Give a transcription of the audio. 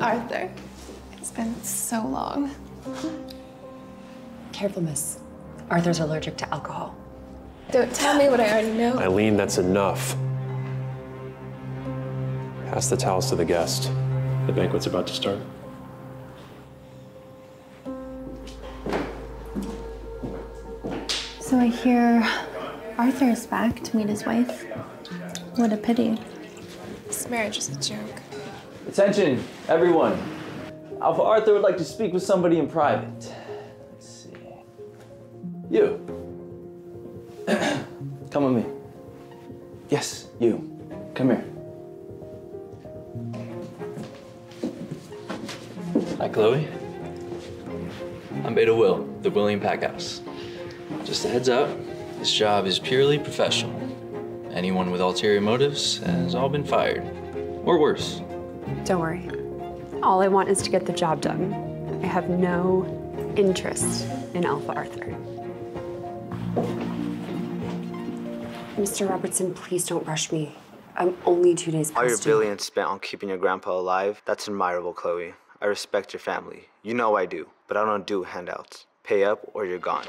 Arthur, it's been so long. Careful, miss. Arthur's allergic to alcohol. Don't tell me what I already know. Eileen, that's enough. Pass the towels to the guest. The banquet's about to start. So I hear Arthur's back to meet his wife. What a pity. This marriage is a joke. Attention, everyone. Alpha Arthur would like to speak with somebody in private. Let's see. You. Come with me. Yes, you. Come here. Hi, Chloe. I'm Beta Will, the William Packhouse. Just a heads up, this job is purely professional. Anyone with ulterior motives has all been fired. Or worse. Don't worry. All I want is to get the job done. I have no interest in Alpha Arthur. Mr. Robertson, please don't rush me. I'm only two days All your past due. billions spent on keeping your grandpa alive, that's admirable, Chloe. I respect your family. You know I do, but I don't do handouts. Pay up or you're gone.